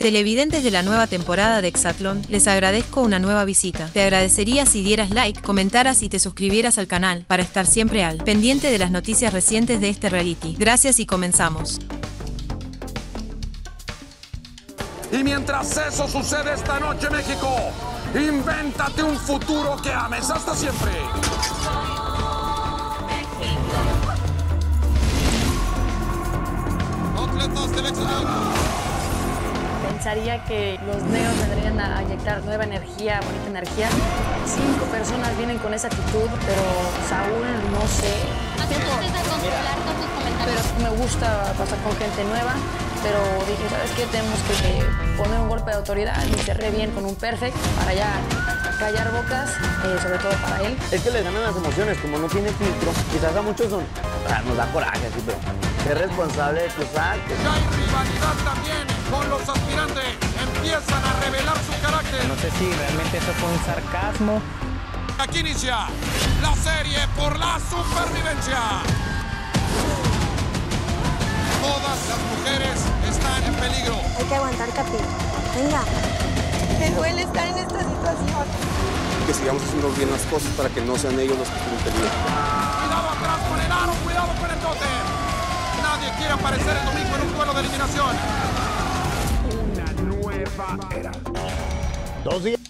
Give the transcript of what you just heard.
Televidentes de la nueva temporada de Exatlón, les agradezco una nueva visita. Te agradecería si dieras like, comentaras y te suscribieras al canal para estar siempre al pendiente de las noticias recientes de este reality. Gracias y comenzamos. Y mientras eso sucede esta noche, México, invéntate un futuro que ames hasta siempre. Atletas del Exatlón. Pensaría que los negros vendrían a inyectar nueva energía, bonita energía. Cinco personas vienen con esa actitud, pero Saúl no sé. Tiempo. a controlar con tus comentarios. Pero me gusta pasar con gente nueva, pero dije, ¿sabes qué? Tenemos que poner un golpe de autoridad y cerré bien con un perfect para ya callar bocas, eh, sobre todo para él. Es que les ganan las emociones, como no tiene filtro, quizás a muchos son, ah, nos da coraje así, pero ser responsable de tus actos. Ya hay rivalidad también con los aspirantes. Empiezan a revelar su carácter. No sé si realmente eso fue un sarcasmo. Aquí inicia la serie por la supervivencia. Todas las mujeres están en peligro. Hay que aguantar, Capi. Venga. Me duele estar en esta situación. que sigamos haciendo bien las cosas para que no sean ellos los que estén en peligro. Cuidado atrás con el aro, cuidado con el tote. Nadie quiere aparecer el domingo en un duelo de eliminación. Dos días.